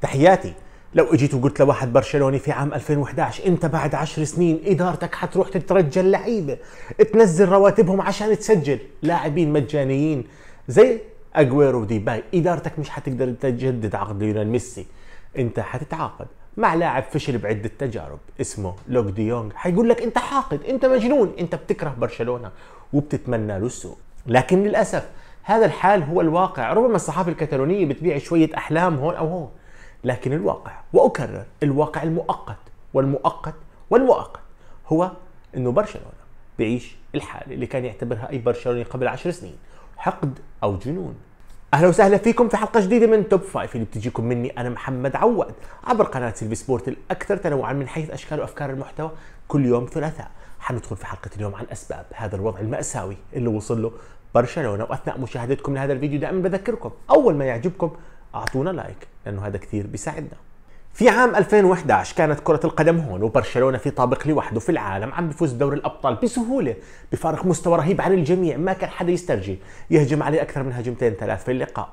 تحياتي. لو اجيت وقلت لواحد برشلوني في عام 2011 انت بعد عشر سنين إدارتك حتروح تترجى اللعيبة تنزل رواتبهم عشان تسجل. لاعبين مجانيين زي أجويرو وديباي إدارتك مش حتقدر تجدد عقد ليونيل ميسي. انت حتتعاقد مع لاعب فشل بعدة تجارب اسمه لوك ديونغ حيقول لك انت حاقد انت مجنون انت بتكره برشلونة وبتتمنى له السوء. لكن للأسف هذا الحال هو الواقع. ربما الصحافة الكتالونية بتبيع شوية أحلام هون أو هون. لكن الواقع وأكرر الواقع المؤقت والمؤقت والمؤقت هو إنه برشلونة بيعيش الحالة اللي كان يعتبرها أي برشلوني قبل عشر سنين حقد أو جنون. أهلا وسهلا فيكم في حلقة جديدة من Top Five اللي بتجيكم مني أنا محمد عواد عبر قناة سيلفي سبورت الأكثر تنوعا من حيث أشكال وأفكار المحتوى كل يوم ثلاثاء. حندخل في حلقة اليوم عن أسباب هذا الوضع المأساوي اللي وصل له برشلونة وأثناء مشاهدتكم لهذا الفيديو دائما بذكركم. أول ما يعجبكم أعطونا لايك لأنه هذا كثير بيساعدنا. في عام 2011 كانت كرة القدم هون وبرشلونة في طابق لوحده في العالم عم بفوز بدوري الأبطال بسهولة بفارق مستوى رهيب عن الجميع ما كان حدا يسترجي. يهجم عليه أكثر من هجمتين ثلاث في اللقاء.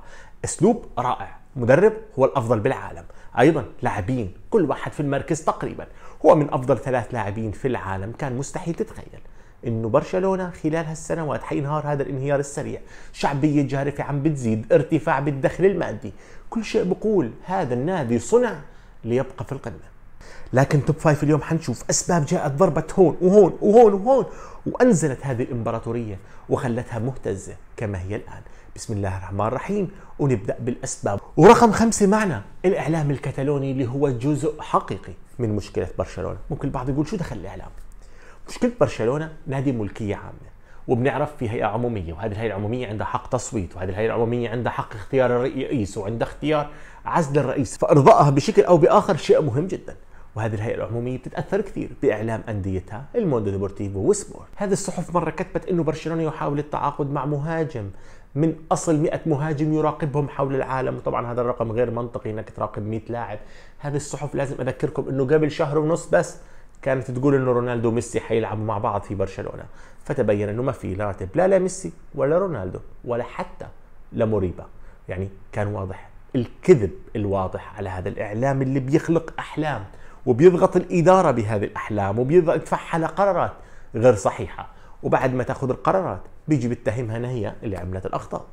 أسلوب رائع. مدرب هو الأفضل بالعالم. أيضا لاعبين كل واحد في المركز تقريبا. هو من أفضل ثلاث لاعبين في العالم كان مستحيل تتخيل إنه برشلونة خلال هالسنوات حينهار هذا الانهيار السريع، شعبية جارفة عم بتزيد، ارتفاع بالدخل المادي، كل شيء بقول هذا النادي صنع ليبقى في القمة. لكن توب فايف اليوم حنشوف أسباب جاءت ضربت هون وهون وهون وهون وأنزلت هذه الإمبراطورية وخلتها مهتزة كما هي الآن. بسم الله الرحمن الرحيم ونبدأ بالأسباب ورقم خمسة معنا الإعلام الكتالوني اللي هو جزء حقيقي من مشكلة برشلونة ممكن البعض يقول شو دخل الإعلام مشكله برشلونة نادي ملكية عامة. وبنعرف في هيئة عمومية وهذه الهيئة العمومية عندها حق تصويت وهذه الهيئة العمومية عندها حق اختيار الرئيس وعندها اختيار عزل الرئيس. فأرضائها بشكل أو بآخر شيء مهم جدا. وهذه الهيئة العمومية بتتأثر كثير بإعلام أنديتها الموندو ديبورتيفو وسبورت. هذه الصحف مرة كتبت أنه برشلونة يحاول التعاقد مع مهاجم. من أصل 100 مهاجم يراقبهم حول العالم. وطبعا هذا الرقم غير منطقي أنك تراقب 100 لاعب. هذه الصحف لازم أذكركم أنه قبل شهر ونص بس كانت تقول إنه رونالدو وميسي حيلعبوا مع بعض في برشلونة. فتبين إنه ما في راتب لا لميسي ولا رونالدو ولا حتى لموريبا يعني كان واضح الكذب الواضح على هذا الإعلام اللي بيخلق أحلام وبيضغط الإدارة بهذه الأحلام وبيدفعها لقرارات غير صحيحة. وبعد ما تأخذ القرارات بيجي بيتهمها هي اللي عملت الأخطاء.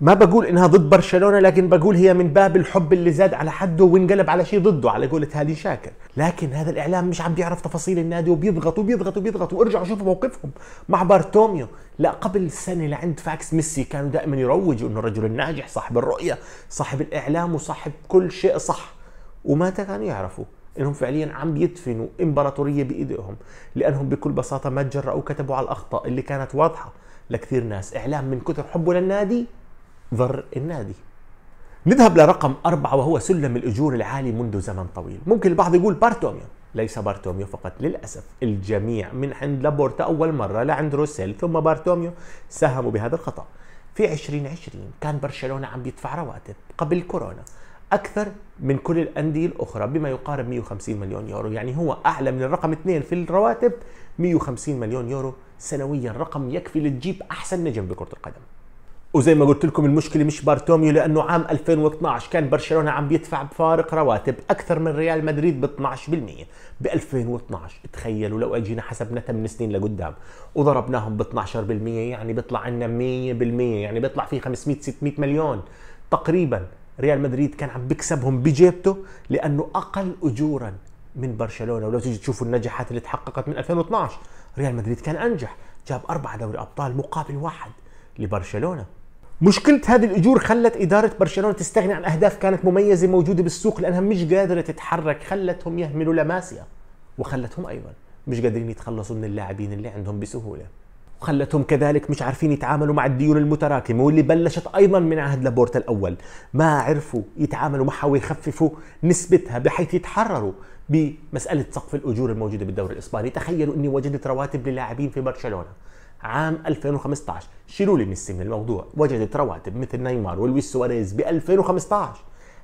ما بقول إنها ضد برشلونة لكن بقول هي من باب الحب اللي زاد على حده وانقلب على شيء ضده على قولة هادي شاكر. لكن هذا الإعلام مش عم بيعرف تفاصيل النادي وبيضغط وبيضغط وبيضغط وارجعوا شوفوا موقفهم مع بارتوميو. لا قبل سنة لعند فاكس ميسي كانوا دائما يروجوا إنه الرجل الناجح صاحب الرؤية صاحب الإعلام وصاحب كل شيء صح. وما كانوا يعرفوا؟ إنهم فعليا عم بيدفنوا إمبراطورية بإيديهم لأنهم بكل بساطة ما تجرأوا وكتبوا على الأخطاء اللي كانت واضحة لكثير ناس. إعلام من كثر حبه للنادي ضر النادي. نذهب لرقم أربعة وهو سلم الأجور العالي منذ زمن طويل. ممكن البعض يقول بارتوميو. ليس بارتوميو فقط للأسف. الجميع من عند لابورتا أول مرة لعند روسيل ثم بارتوميو. ساهموا بهذا الخطأ. في 2020 كان برشلونة عم بيدفع رواتب قبل كورونا. أكثر من كل الأندية الأخرى بما يقارب 150 مليون يورو. يعني هو أعلى من الرقم اثنين في الرواتب. 150 مليون يورو سنويا. رقم يكفي لتجيب أحسن نجم بكرة القدم. وزي ما قلت لكم المشكلة مش بارتوميو لأنه عام 2012 كان برشلونة عم بيدفع بفارق رواتب أكثر من ريال مدريد ب 12% ب 2012 تخيلوا لو أجينا حسبناها من سنين لقدام وضربناهم ب 12% يعني بيطلع عندنا 100% يعني بيطلع في 500 600 مليون. تقريبا ريال مدريد كان عم بيكسبهم بجيبته لأنه أقل اجورا من برشلونة. ولو تيجي تشوفوا النجاحات اللي تحققت من 2012 ريال مدريد كان أنجح جاب أربعة دوري أبطال مقابل واحد لبرشلونة. مشكلة هذه الأجور خلت إدارة برشلونة تستغني عن أهداف كانت مميزة موجودة بالسوق لأنها مش قادرة تتحرك. خلتهم يهملوا لماسيا وخلتهم أيضا مش قادرين يتخلصوا من اللاعبين اللي عندهم بسهولة. وخلتهم كذلك مش عارفين يتعاملوا مع الديون المتراكمة واللي بلشت أيضا من عهد لابورتا الأول. ما عرفوا يتعاملوا معها ويخففوا نسبتها بحيث يتحرروا بمسألة سقف الأجور الموجودة بالدوري الإسباني. تخيلوا أني وجدت رواتب للاعبين في برشلونة. عام 2015 شيلوا لي ميسي من الموضوع. وجدت رواتب مثل نيمار ولويس سواريز ب 2015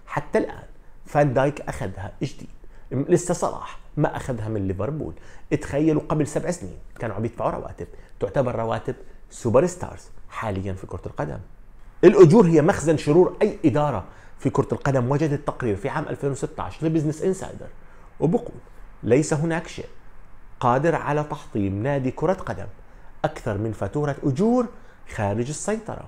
حتى الآن فان دايك أخذها جديد. لسه صلاح ما أخذها من ليفربول. تخيلوا قبل سبع سنين كانوا عم يدفعوا رواتب. تعتبر رواتب super stars حاليا في كرة القدم. الأجور هي مخزن شرور أي إدارة في كرة القدم. وجدت تقرير في عام 2016 ل Business Insider وبقول ليس هناك شيء قادر على تحطيم نادي كرة قدم. أكثر من فاتورة أجور خارج السيطرة.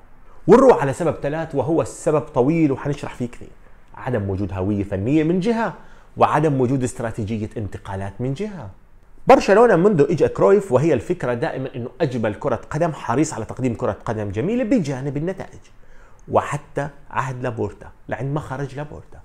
ونروح على سبب ثلاث وهو السبب طويل وحنشرح فيه كثير. عدم وجود هوية فنية من جهة وعدم وجود استراتيجية انتقالات من جهة. برشلونة منذ اجى كرويف وهي الفكرة دائما إنه أجمل كرة قدم حريص على تقديم كرة قدم جميلة بجانب النتائج. وحتى عهد لابورتا لعند ما خرج لابورتا.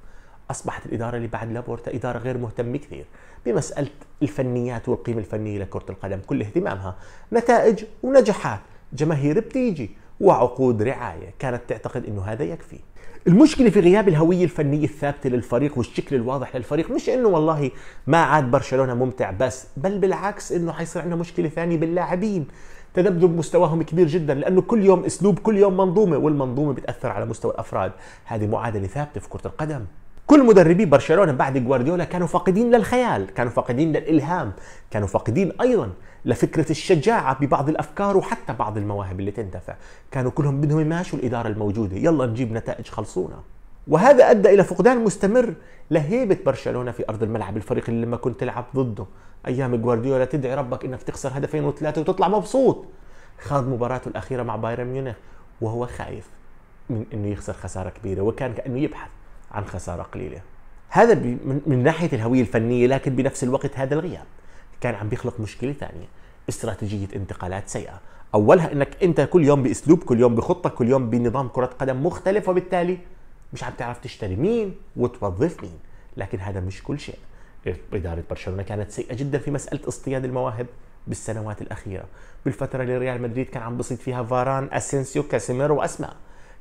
أصبحت الإدارة اللي بعد لابورتا إدارة غير مهتمة كثير بمسألة الفنيات والقيمة الفنية لكرة القدم كل اهتمامها نتائج ونجاحات. جماهير بتيجي وعقود رعاية كانت تعتقد إنه هذا يكفي. المشكلة في غياب الهوية الفنية الثابتة للفريق والشكل الواضح للفريق مش إنه والله ما عاد برشلونة ممتع بس بل بالعكس إنه حيصير عندنا مشكلة ثانية باللاعبين. تذبذب مستواهم كبير جدا لأنه كل يوم أسلوب كل يوم منظومة والمنظومة بتأثر على مستوى الأفراد. هذه معادلة ثابتة في كرة القدم. كل مدربي برشلونة بعد جوارديولا كانوا فاقدين للخيال، كانوا فاقدين للإلهام، كانوا فاقدين أيضا لفكرة الشجاعة ببعض الأفكار وحتى بعض المواهب اللي تندفع، كانوا كلهم بدهم يماشوا الإدارة الموجودة، يلا نجيب نتائج خلصونا. وهذا أدى إلى فقدان مستمر لهيبة برشلونة في أرض الملعب، الفريق اللي لما كنت تلعب ضده أيام جوارديولا تدعي ربك إنك تخسر هدفين وثلاثة وتطلع مبسوط. خاض مباراته الأخيرة مع بايرن ميونخ وهو خايف من إنه يخسر خسارة كبيرة وكان كأنه يبحث عن خسارة قليلة. هذا من, ناحية الهوية الفنية لكن بنفس الوقت هذا الغياب. كان عم بيخلق مشكلة ثانية استراتيجية انتقالات سيئة. أولها إنك أنت كل يوم بأسلوب كل يوم بخطة كل يوم بنظام كرة قدم مختلف وبالتالي مش عم تعرف تشتري مين وتوظف مين. لكن هذا مش كل شيء. إدارة برشلونة كانت سيئة جدا في مسألة اصطياد المواهب بالسنوات الأخيرة. بالفترة اللي ريال مدريد كان عم بصيد فيها فاران أسينسيو كاسيميرو وأسماء.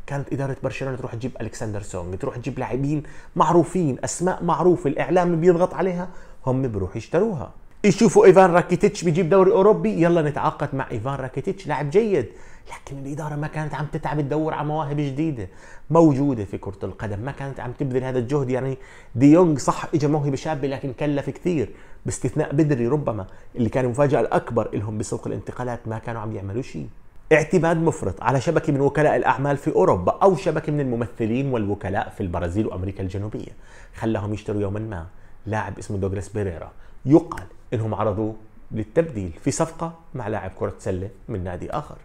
كانت إدارة برشلونة تروح تجيب ألكسندر سونج تروح تجيب لاعبين معروفين أسماء معروفة الإعلام بيضغط عليها هم بيروحوا يشتروها. يشوفوا إيفان راكيتيتش بيجيب دوري أوروبي يلا نتعاقد مع إيفان راكيتيتش لاعب جيد. لكن الإدارة ما كانت عم تتعب تدور على مواهب جديدة موجودة في كرة القدم ما كانت عم تبذل هذا الجهد. يعني دي يونج دي صح اجى موهبة شابة لكن كلف كثير باستثناء بدري ربما اللي كان المفاجأة الأكبر لهم بسوق الانتقالات ما كانوا عم يعملوا شيء. اعتماد مفرط على شبكة من وكلاء الأعمال في أوروبا أو شبكة من الممثلين والوكلاء في البرازيل وأمريكا الجنوبية. خلاهم يشتروا يوما ما. لاعب اسمه دوغلاس بيريرا يقال إنهم عرضوه للتبديل في صفقة مع لاعب كرة سلة من نادي آخر.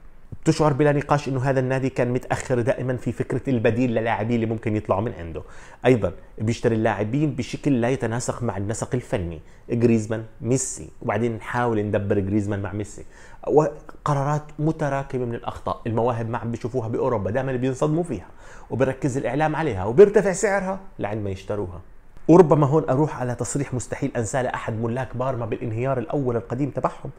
تشعر بلا نقاش إنه هذا النادي كان متأخر دائما في فكرة البديل للاعبين اللي ممكن يطلعوا من عنده. أيضا بيشتري اللاعبين بشكل لا يتناسق مع النسق الفني. جريزمان ميسي. وبعدين نحاول ندبر جريزمان مع ميسي. وقرارات متراكمة من الأخطاء المواهب ما عم بيشوفوها بأوروبا دائما بينصدموا فيها وبركز الإعلام عليها وبيرتفع سعرها لعند ما يشتروها. وربما هون أروح على تصريح مستحيل أنساه لأحد ملاك بارما بالانهيار الأول القديم تبعهم.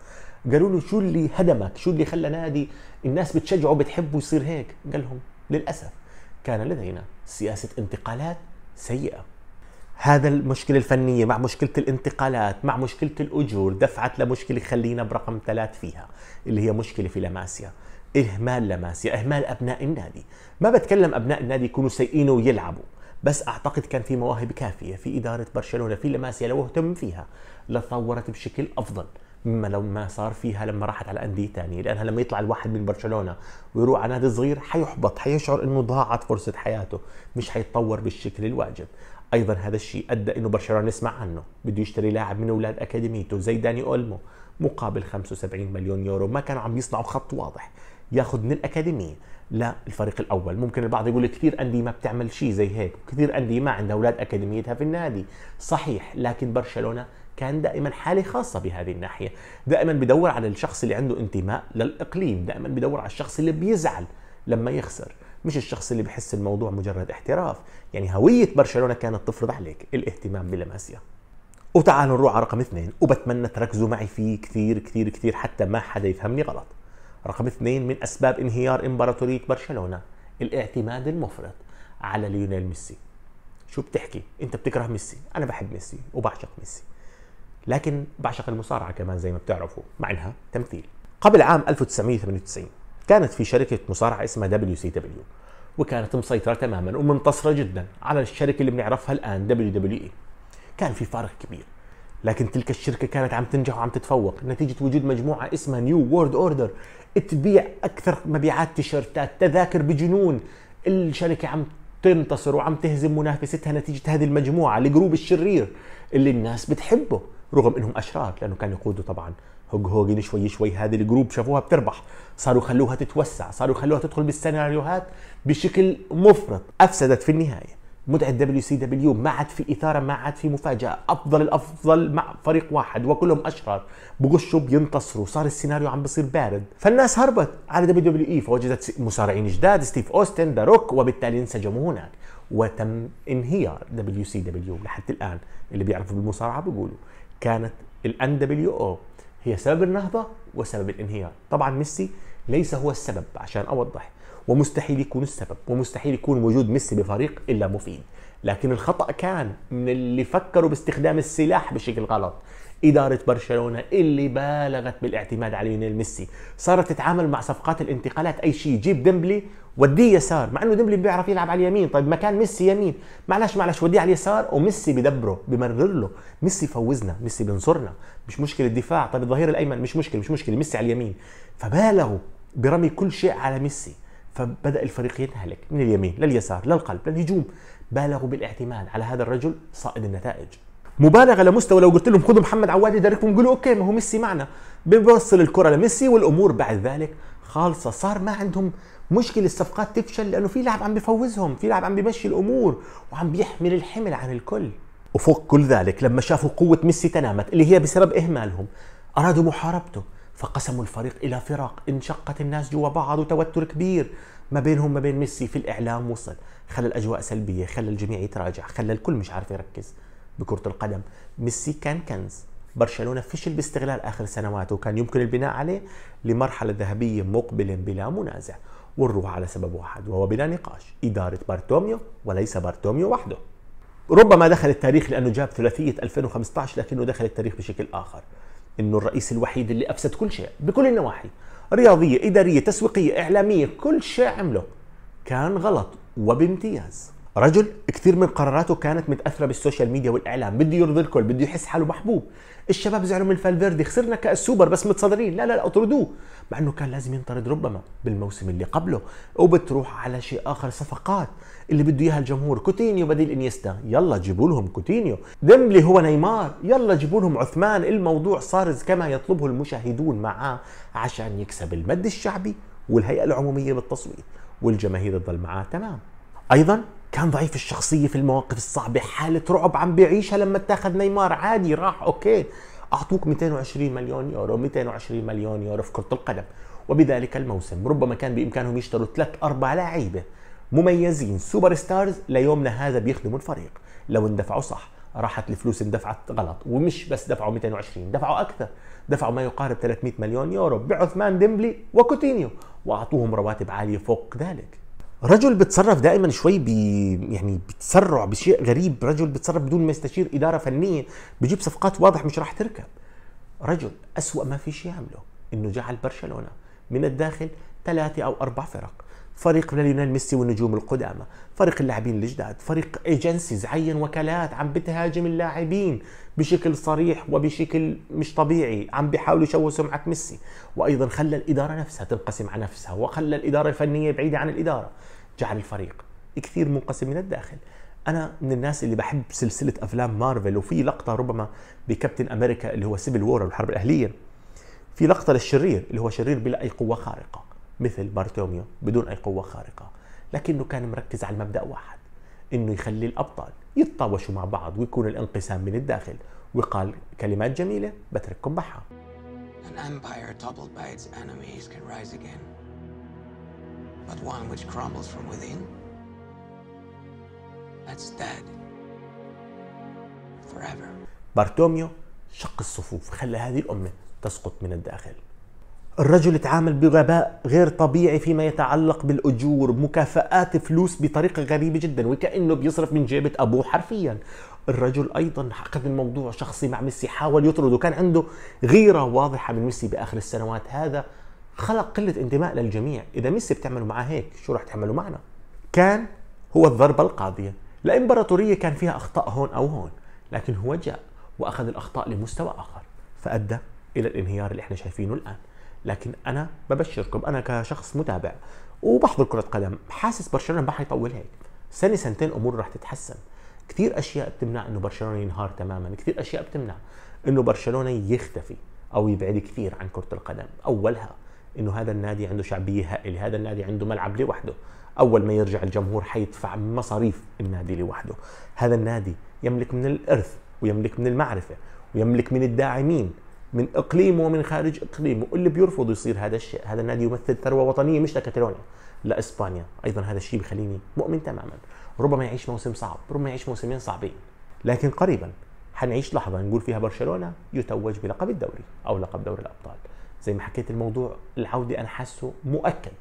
قالوا له شو اللي هدمك؟ شو اللي خلى نادي الناس بتشجعه بتحبه يصير هيك؟ قال لهم للأسف كان لدينا سياسة انتقالات سيئة. هذا المشكلة الفنية مع مشكلة الانتقالات مع مشكلة الأجور دفعت لمشكلة خلينا برقم ثلاث فيها اللي هي مشكلة في لماسيا إهمال لماسيا إهمال أبناء النادي. ما بتكلم أبناء النادي يكونوا سيئين ويلعبوا بس أعتقد كان في مواهب كافية في إدارة برشلونة في لماسيا لو اهتم فيها لتطورت بشكل أفضل مما لو ما صار فيها لما راحت على أندية ثانية لأنها لما يطلع الواحد من برشلونة ويروح على نادي صغير حيحبط حيشعر أنه ضاعت فرصة حياته مش حيتطور بالشكل الواجب. أيضا هذا الشيء أدى إنه برشلونة نسمع عنه. بده يشتري لاعب من أولاد أكاديميته زي داني أولمو مقابل 75 مليون يورو. ما كانوا عم يصنعوا خط واضح. ياخذ من الأكاديمية للفريق الأول. ممكن البعض يقول كثير أندية ما بتعمل شيء زي هيك كثير أندية ما عندها أولاد أكاديميتها في النادي. صحيح لكن برشلونة كان دائما حالة خاصة بهذه الناحية. دائما بدور على الشخص اللي عنده انتماء للإقليم. دائما بدور على الشخص اللي بيزعل لما يخسر. مش الشخص اللي بحس الموضوع مجرد احتراف. يعني هوية برشلونة كانت تفرض عليك الاهتمام بلماسيا وتعالوا نروح على رقم اثنين. وبتمنى تركزوا معي فيه كثير كثير كثير حتى ما حدا يفهمني غلط. رقم اثنين من أسباب انهيار إمبراطورية برشلونة الاعتماد المفرط على ليونيل ميسي. شو بتحكي؟ أنت بتكره ميسي؟ أنا بحب ميسي وبعشق ميسي. لكن بعشق المصارعة كمان زي ما بتعرفوا مع إنها تمثيل. قبل عام 1998 كانت في شركة مصارعة اسمها WCW وكانت مسيطرة تماما ومنتصرة جدا على الشركة اللي بنعرفها الآن WWE كان في فارق كبير. لكن تلك الشركة كانت عم تنجح وعم تتفوق. نتيجة وجود مجموعة اسمها New World Order تبيع أكثر مبيعات تيشرتات تذاكر بجنون. الشركة عم تنتصر وعم تهزم منافستها نتيجة هذه المجموعة ال group الشرير اللي الناس بتحبه رغم إنهم أشرار لأنه كان يقودوا طبعا هولك هوجان شوي شوي هذه ال group شافوها بتربح. صاروا يخلوها تتوسع. صاروا يخلوها تدخل بالسيناريوهات بشكل مفرط. أفسدت في النهاية. متعة WCW ما عاد في إثارة ما عاد في مفاجأة. أفضل الأفضل مع فريق واحد وكلهم أشرار. بغشوا بينتصروا. صار السيناريو عم بصير بارد. فالناس هربت على WWE فوجدت مصارعين جداد ستيف أوستن ذا روك وبالتالي انسجموا هناك. وتم انهيار WCW لحد الآن اللي بيعرفوا بالمصارعة بيقولوا كانت ال NWO هي سبب النهضة وسبب الانهيار. طبعا ميسي ليس هو السبب عشان أوضح. ومستحيل يكون السبب ومستحيل يكون وجود ميسي بفريق إلا مفيد. لكن الخطأ كان من اللي فكروا باستخدام السلاح بشكل غلط. إدارة برشلونة اللي بالغت بالاعتماد على ليونيل ميسي. صارت تتعامل مع صفقات الانتقالات أي شيء. جيب ديمبلي وديه يسار مع إنه ديمبلي بيعرف يلعب على اليمين. طيب مكان ميسي يمين. معلش معلش وديه على اليسار وميسي بدبره بمرر له. ميسي فوزنا ميسي بنصرنا. مش مشكلة الدفاع. طيب الظهير الأيمن مش مشكلة مش مشكلة. ميسي على اليمين. فبالغوا برمي كل شيء على ميسي. فبدأ الفريق ينهلك. من اليمين لليسار للقلب للهجوم. بالغوا بالاعتماد على هذا الرجل صائد النتائج. مبالغة لمستوى. لو قلت لهم خذوا محمد عواد يدركم يقولوا أوكي ما هو ميسي معنا. بيوصل الكرة لميسي والأمور بعد ذلك خالصة. صار ما عندهم مشكلة. الصفقات تفشل لأنه في لاعب عم بفوزهم في لاعب عم بيمشي الأمور وعم بيحمل الحمل عن الكل. وفوق كل ذلك لما شافوا قوة ميسي تنامت اللي هي بسبب إهمالهم أرادوا محاربته فقسموا الفريق إلى فرق. انشقت الناس جوا بعض وتوتر كبير. ما بينهم ما بين ميسي في الإعلام وصل. خلى الأجواء سلبية خلى الجميع يتراجع خلى الكل مش عارف يركز. بكرة القدم. ميسي كان كنز. برشلونة فشل باستغلال آخر سنواته وكان يمكن البناء عليه لمرحلة ذهبية مقبله بلا منازع. ونروح على سبب واحد وهو بلا نقاش. إدارة بارتوميو وليس بارتوميو وحده. ربما دخل التاريخ لأنه جاب ثلاثية 2015 لكنه دخل التاريخ بشكل آخر. إنه الرئيس الوحيد اللي أفسد كل شيء بكل النواحي. رياضية إدارية تسويقية إعلامية كل شيء عمله. كان غلط وبامتياز. رجل كثير من قراراته كانت متأثرة بال social media والإعلام بده يرضي الكل بده يحس حاله محبوب. الشباب زعلوا من فالفيردي خسرنا كأس سوبر بس متصدرين. لا لا لا اطردوه. مع إنه كان لازم ينطرد ربما بالموسم اللي قبله. وبتروح على شيء آخر صفقات. اللي بده إياها الجمهور كوتينيو بديل إنيستا. يلا جيبوا لهم كوتينيو. ديمبلي هو نيمار. يلا جيبوا لهم عثمان. الموضوع صار كما يطلبه المشاهدون معاه عشان يكسب المد الشعبي والهيئة العمومية بالتصويت. والجماهير تضل معاه تمام. أيضا كان ضعيف الشخصية في المواقف الصعبة. حالة رعب عم بيعيشها لما اتاخذ نيمار. عادي راح okay. أعطوك 220 مليون يورو 220 مليون يورو في كرة القدم. وبذلك الموسم ربما كان بإمكانهم يشتروا ثلاث أربع لعيبه مميزين superstars ليومنا هذا بيخدموا الفريق. لو اندفعوا صح راحت الفلوس اندفعت غلط. ومش بس دفعوا 220 دفعوا أكثر. دفعوا ما يقارب 300 مليون يورو بعثمان ديمبلي وكوتينيو وأعطوهم رواتب عالية فوق ذلك. رجل بتصرف دائما شوي بي يعني بتسرع بشيء غريب. رجل بتصرف بدون ما يستشير إدارة فنية بجيب صفقات واضح مش راح تركب. رجل أسوأ ما في شيء يعمله إنه جعل برشلونه من الداخل ثلاثة أو أربع فرق. فريق ليونيل ميسي والنجوم القدامى فريق اللاعبين الجداد فريق ايجنسيز عين وكالات عم بتهاجم اللاعبين بشكل صريح وبشكل مش طبيعي عم بيحاولوا يشوهوا سمعة ميسي. وأيضا خلى الإدارة نفسها تنقسم على نفسها وخلى الإدارة الفنية بعيدة عن الإدارة. جعل الفريق كثير منقسم من الداخل. أنا من الناس اللي بحب سلسلة أفلام مارفل وفي لقطة ربما بكابتن أمريكا اللي هو Civil War الحرب الأهلية في لقطة للشرير اللي هو شرير بلا اي قوة خارقة. مثل بارتوميو بدون أي قوة خارقة لكنه كان مركز على المبدأ واحد إنه يخلي الأبطال يتطاوشوا مع بعض ويكون الانقسام من الداخل وقال كلمات جميلة بترككم بحها An empire toppled by its enemies can rise again. But one which crumbles from within, that's dead. Forever. بارتوميو شق الصفوف خلى هذه الأمة تسقط من الداخل الرجل تعامل بغباء غير طبيعي فيما يتعلق بالأجور مكافآت فلوس بطريقة غريبة جدا وكأنه بيصرف من جيبة أبوه حرفيا. الرجل أيضا أخذ الموضوع شخصي مع ميسي حاول يطرد وكان عنده غيرة واضحة من ميسي بآخر السنوات. هذا خلق قلة انتماء للجميع. إذا ميسي بتعملوا معاه هيك شو راح تعملوا معنا؟ كان هو الضربة القاضية. الإمبراطورية كان فيها أخطاء هون أو هون لكن هو جاء وأخذ الأخطاء لمستوى آخر فأدى إلى الانهيار اللي إحنا شايفينه الآن. لكن أنا ببشركم أنا كشخص متابع وبحضر كرة قدم حاسس برشلونة ما حيطول هيك. سنة سنتين أمور رح تتحسن. كثير أشياء بتمنع إنه برشلونة ينهار تماما كثير أشياء بتمنع إنه برشلونة يختفي أو يبعد كثير عن كرة القدم. أولها إنه هذا النادي عنده شعبية هائلة هذا النادي عنده ملعب لوحده. أول ما يرجع الجمهور حيدفع مصاريف النادي لوحده. هذا النادي يملك من الإرث ويملك من المعرفة ويملك من الداعمين. من اقليمه ومن خارج اقليمه اللي بيرفض يصير هذا الشيء. هذا النادي يمثل ثروة وطنية مش لكاتالونيا لاسبانيا أيضا هذا الشيء بخليني مؤمن تماما. ربما يعيش موسم صعب ربما يعيش موسمين صعبين. لكن قريبا حنعيش لحظة نقول فيها برشلونة يتوج بلقب الدوري أو لقب دوري الأبطال. زي ما حكيت الموضوع العوده أنا حاسه مؤكد.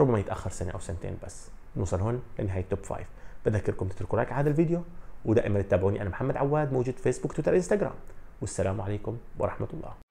ربما يتأخر سنة أو سنتين بس. نوصل هون لنهاية Top Five. بذكركم تتركوا like على هذا الفيديو ودائما تتابعوني. أنا محمد عواد موجود فيسبوك تويتر إنستغرام. والسلام عليكم ورحمة الله.